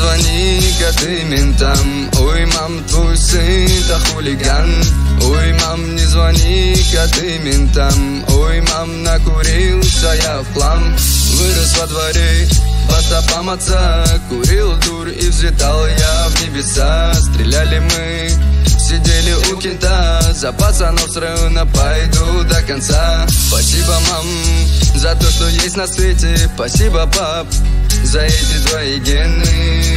звони-ка ты ментам. Ой, мам, твой сын-то хулиган. Ой, мам, не звони-ка ты ментам. Ой, мам, накурился я в хлам Вырос во дворе по стопам отца Курил дур и взлетал я в небеса. Стреляли мы Сидели у кента. За пацанов с района пойду до конца. Спасибо, мам, за то, что есть на свете. Спасибо, пап, за эти твои гены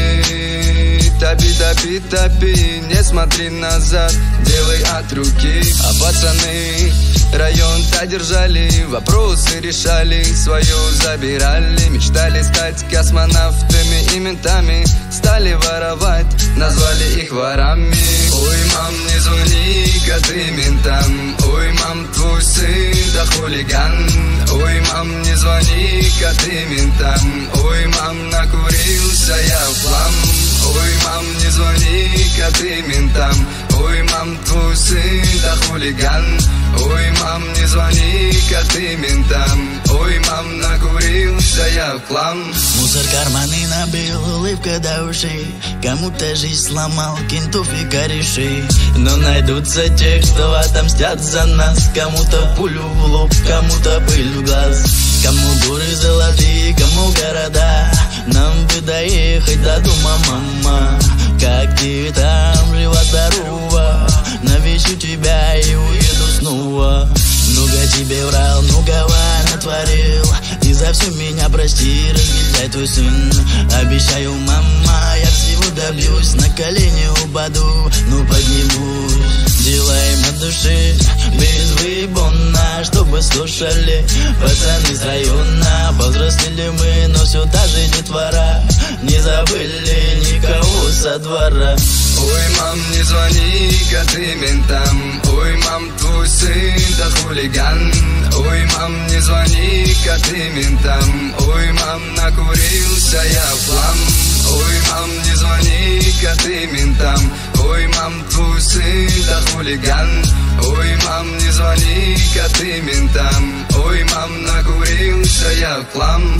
Топи, топи, топи, не смотри назад. Делай от руки, а пацаны Район-то вопросы решали. Свое забирали, мечтали стать космонавтами и ментами. Стали воровать, назвали их ворами. Ой, мам, не Ой, мам, не звони-ка ты ментам. Ой, мам, накурился я в хлам. Ой, мам, не звони-ка ты ментам. Ой, мам, твой сын да хулиган. Ой, мам, не звони-ка ты ментам. Ой, мам, накурился я в хлам Мусор карманы набил, улыбка до ушей. Кому-то жизнь сломал, кентов и корешей Но найдутся те, кто отомстят за нас. Кому-то пулю в лоб, кому-то пыль в глаз. Кому горы золотые, кому города. Нам бы доехать до дома, мама. Как ты там, жива-здорова Навещу тебя и уеду снова. Много тебе врал, многого натворил за все меня прости, разгильдяй твой сын. Обещаю, мама, я всего добьюсь. На колени упаду, ну поднимусь. Делаем от души, безвыборно Чтобы слушали пацаны с района. Повзрослели мы, но все та же детвора Не забыли никого со двора. Ой, мам, не звони-ка ты ментам. Ой, мам, твой сын да хулиган скажи ментам Ой, мам, накурился я плам Ой, мам, не звони-ка ты ментам Ой, мам, твой сын да хулиган. Ой, мам, не звони-ка ты ментам Ой, мам, накурился я плам